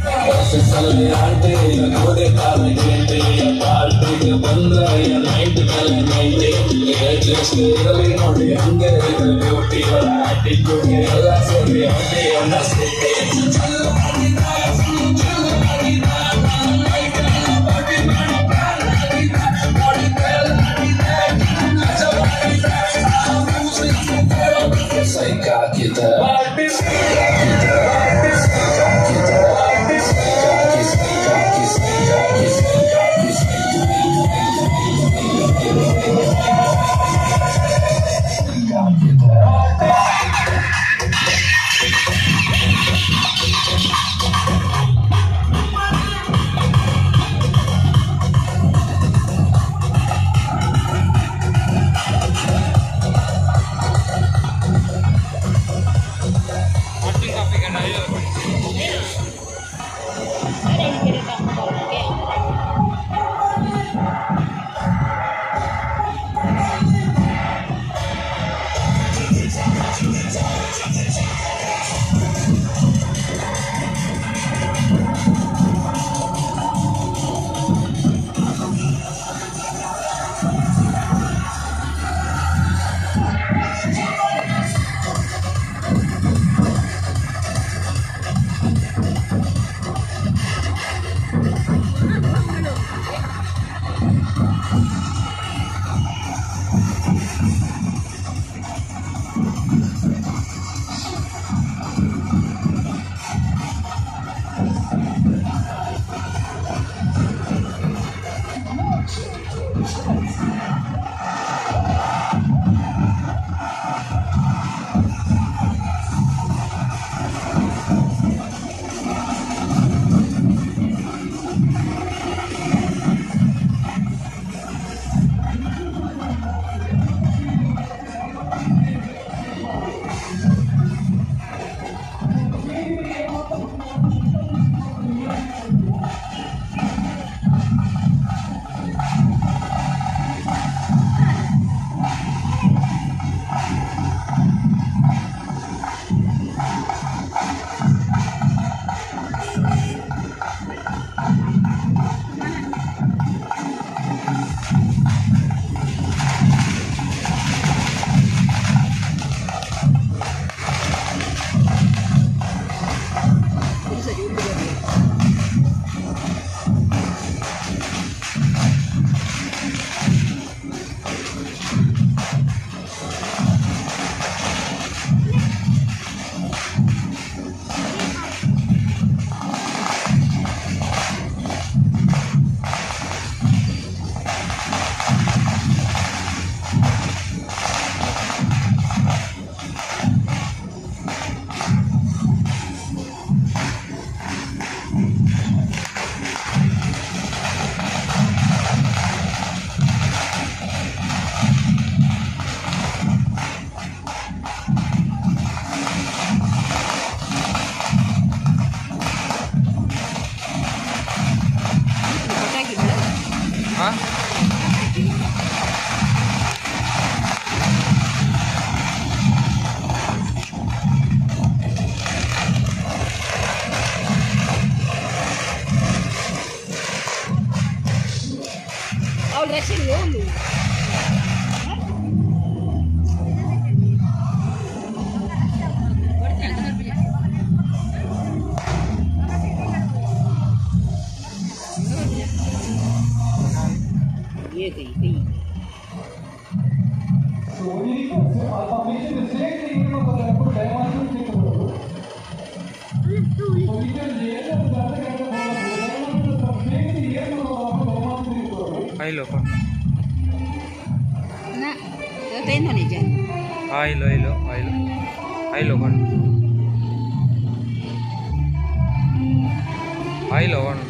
சொல்லி ஆண்டு கூட கால கேட்டு பாட்டுக்கு வந்த என் நைட்டு கல நைட்டு இரவி நோடி அங்கே இருக்கிற பியூட்டி ஆட்டி சொல்லி ஆட்டி என்ன செய்ய આઈ લો ના તો તેનો નહીં જાય. આઈ લો આઈ લો આઈ લો. આઈ લો પણ આઈ લો પણ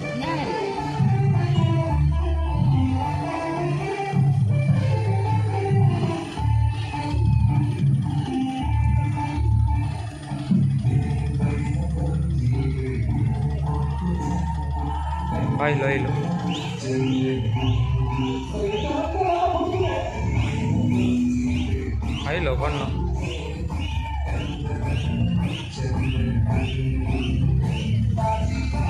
Thank you.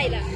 Thailand.